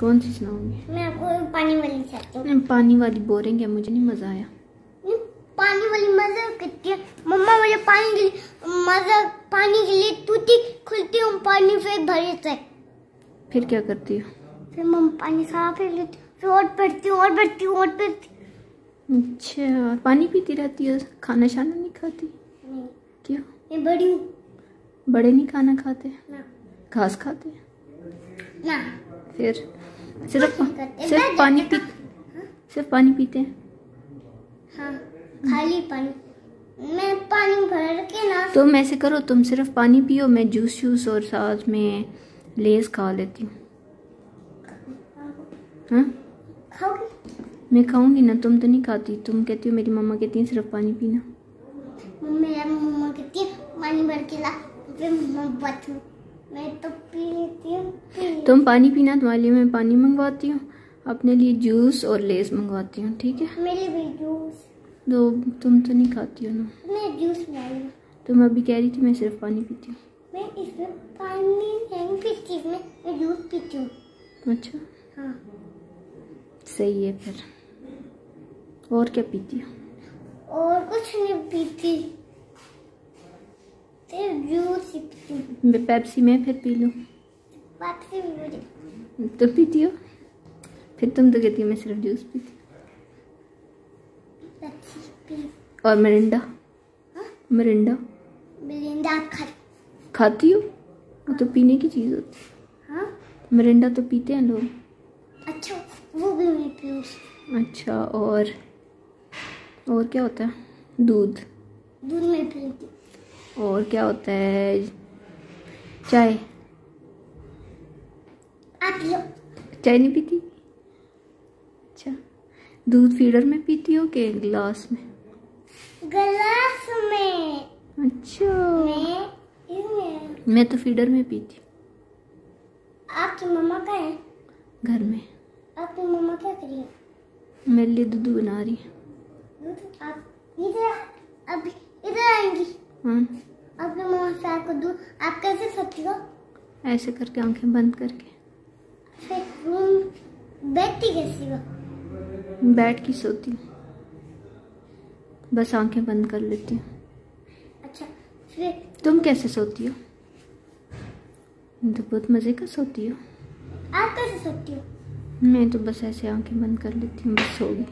कौन सी सुनाऊँगी मैं आपको पानी वाली सुनाती हूँ। पानी वाली बोरिंग है मुझे नहीं मज़ा आया। पानी वाली मज़ा करती है। मम्मा मुझे पानी के लिए मज़ा पानी के लिए टूटी खुलती हूँ पानी फिर भरे से। फिर क्या करती हो? फिर मम्मा पानी सारा फिर लेती फिर और पढ़ती हूँ और पढ़ती हूँ और पढ़ती अच्छा पानी पीती रहती हो? खाना शाना नहीं खाती? नहीं। क्यों? मैं बड़ी हूँ। बड़े नहीं खाना खाते? ना। घास खाते? ना। फिर सिर्फ़ सिर्फ़ पानी पी सिर्फ़ पानी पीते हैं। हाँ खाली पानी। मैं पानी भर के ना तुम ऐसे करो तुम सिर्फ़ पानी पियो मैं जूस शूस और साथ में लेस खा लेती हूँ। हाँ? मैं खाऊँगी ना तुम तो नहीं खाती। तुम कहती हो मेरी मम्मा कहती है सिर्फ़ पानी पीना। मेरा मम्मा कहती है पानी भर के ला। फिर मैं तो पी लेती हूँ। तुम पानी पीना तुम्हारे लिए मैं पानी मंगवाती हूँ अपने लिए जूस और लेस मंगवाती हूँ ठीक है? मेरे भी जूस। तो तुम तो नहीं खाती हो ना? मैं जूस तुम अभी कह रही थी मैं सिर्फ़ पानी पीती हूँ। मैं इसमें पानी नहीं पीती इसमें मैं? जूस पीती हूँ। अच्छा। हाँ। सही है फिर। और क्या पीती हो? और कुछ नहीं पीती। सिर्फ़ जूस ही पीती हूँ। पेप्सी में फिर पी लूँ। मुझे तो पीती हो? फिर तुम तो कहती हो मैं सिर्फ़ जूस पीती। और मरिंडा? मरिंडा? मरिंडा खा खाती हो? वो तो पीने की चीज़ होती हाँ। है मरिंडा तो पीते हैं लोग। अच्छा वो भी मैं पीऊँ अच्छा और और क्या होता है? दूध। दूध में पीती और क्या होता है? चाय। चाय नहीं पीती? अच्छा। दूध फीडर में पीती हो के गिलास में? गिलास में। अच्छा। मैं मैं तो फीडर में पीती आपकी मम्मा का है? घर में। आपकी मम्मा क्या करी है? मेरे लिए दूध बना रही है। दूध आप इधर अब इधर आएँगी। हाँ। आपकी मम्मा से आपको दूध आप कैसे सकती हो? ऐसे करके आँखें बंद करके। बैठती कैसी हो बैठ की सोती बस आँखें बंद कर लेती हूँ। अच्छा फिर? तुम कैसे सोती हो? तो बहुत मज़े का सोती हो। आप कैसे सोती हो? मैं तो बस ऐसे आँखें बंद कर लेती हूँ बस सो गई।